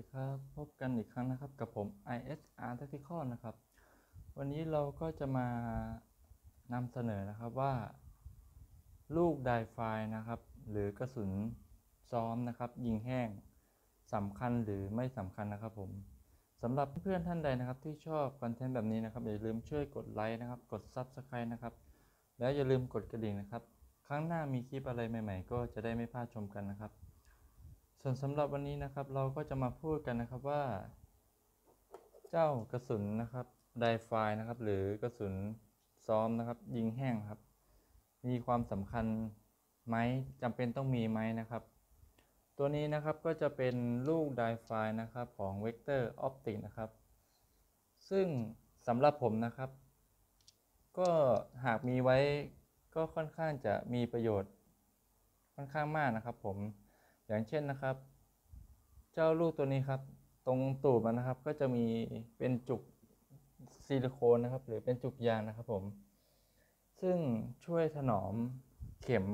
ดีครับ พบกันอีกครั้งนะครับ กับผม ISR Tactical นะครับ วันนี้เราก็จะมานำเสนอนะครับว่า ลูกไดไฟนะครับ หรือกระสุนซ้อมนะครับ ยิงแห้งสำคัญหรือไม่สำคัญนะครับผมสำหรับเพื่อนท่านใดนะครับ ที่ชอบคอนเทนต์แบบนี้นะครับ อย่าลืมช่วยกดไลค์นะครับ กด Subscribe นะครับ แล้วอย่าลืมกดกระดิ่งนะครับ ครั้งหน้ามีคลิปอะไรใหม่ ๆ ก็จะได้ไม่พลาดชมกันนะครับ ส่วนสำหรับวันนี้นะครับเราก็จะมาพูดกันนะครับว่า เจ้ากระสุนนะครับไดไฟนะครับ หรือกระสุนซ้อมนะครับ ยิงแห้งครับ มีความสำคัญไหมจำเป็นต้องมีไหมนะครับ ตัวนี้นะครับก็จะเป็นลูกไดไฟนะครับของ Vector Optic นะครับ ซึ่งสำหรับผมนะครับ ก็หากมีไว้ก็ค่อนข้างจะมีประโยชน์ค่อนข้างมากนะครับผม อย่างเช่นนะครับ เจ้าลูกตัวนี้ครับ ตรงตูดมันนะครับ ก็จะมีเป็นจุกซิลิโคนนะครับ หรือเป็นจุกยางนะครับผม ซึ่งช่วยถนอมเข็ม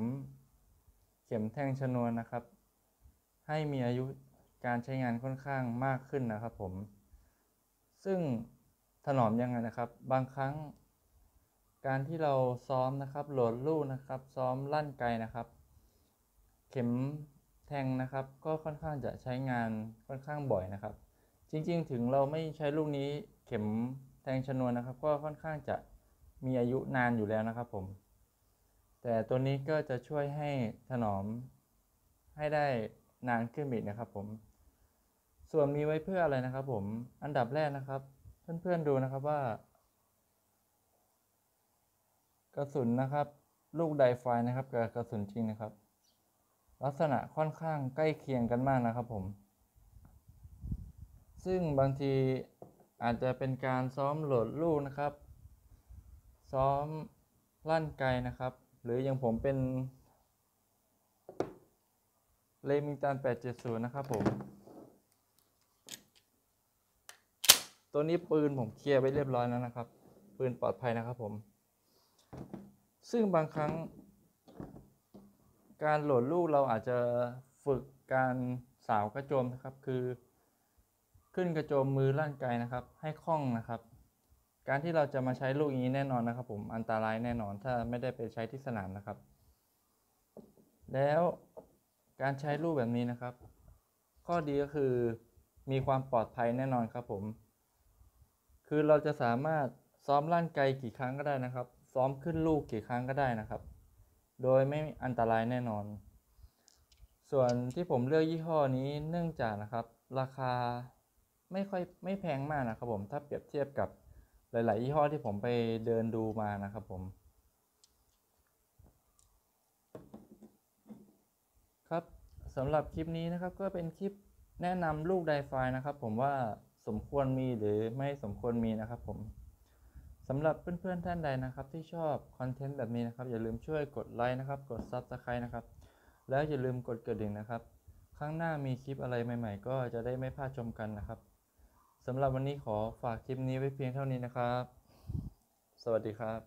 เข็มแทงชนวนนะครับ ให้มีอายุการใช้งานค่อนข้างมากขึ้นนะครับผม ซึ่งถนอมยังไงนะครับ บางครั้ง การที่เราซ้อมนะครับ โหลดลูกนะครับ ซ้อมลั่นไกนะครับ เข็ม แทงนะครับก็ค่อนข้างจะใช้งานค่อนข้างบ่อยนะครับ จริงๆ ถึงเราไม่ใช้ลูกนี้เข็มแทงชนวนนะครับ ก็ค่อนข้างจะมีอายุนานอยู่แล้วนะครับผม แต่ตัวนี้ก็จะช่วยให้ถนอมให้ได้นานขึ้นอีกนะครับผม ส่วนมีไว้เพื่ออะไรนะครับผมอันดับแรกนะครับ เพื่อนๆดูนะครับว่า กระสุนนะครับ ลูกไดไฟนะครับกับกระสุนจริงนะครับ ลักษณะค่อนข้างใกล้เคียงกันมากนะครับผม ซึ่งบางทีอาจจะเป็นการซ้อมโหลดลูกนะครับ ซ้อมลั่นไกลนะครับ หรืออย่างผมเป็นเลมิงตัน 870 นะครับผม ตัวนี้ปืนผมเคลียร์ไปเรียบร้อยแล้วนะครับ ปืนปลอดภัยนะครับผม ซึ่งบางครั้ง การโหลดลูกเราอาจจะฝึกการสาวกระโจมนะครับ คือ ขึ้นกระโจมมือร่างกายนะครับ ให้คล่องนะครับ การที่เราจะมาใช้ลูกอย่างนี้แน่นอนนะครับ ผมอันตรายแน่นอนถ้าไม่ได้ไปใช้ที่สนามนะครับ แล้วการใช้ลูกแบบนี้นะครับ ข้อดีก็คือมีความปลอดภัยแน่นอนครับผม คือเราจะสามารถซ้อมร่างกายกี่ครั้งก็ได้นะครับ ซ้อมขึ้นลูกกี่ครั้งก็ได้นะครับ โดยไม่อันตรายแน่นอน ส่วนที่ผมเลือกยี่ห้อนี้เนื่องจากนะครับ ราคาไม่ค่อยไม่แพงมากนะครับผมถ้าเปรียบเทียบกับหลาย ๆ ยี่ห้อที่ผมไปเดินดูมานะครับผม ครับสำหรับคลิปนี้นะครับก็เป็นคลิปแนะนำลูกไดไฟนะครับ ผมว่าสมควรมีหรือไม่สมควรมีนะครับผม สำหรับเพื่อนๆท่านใดนะครับที่ชอบคอนเทนต์แบบนี้นะครับ อย่าลืมช่วยกดไลค์นะครับ กด Subscribe นะครับ แล้วอย่าลืมกดกระดิ่งนะครับ ครั้งหน้ามีคลิปอะไรใหม่ ๆ ก็จะได้ไม่พลาดชมกันนะครับสำหรับวันนี้ขอฝากคลิปนี้ไว้เพียงเท่านี้นะครับ สวัสดีครับ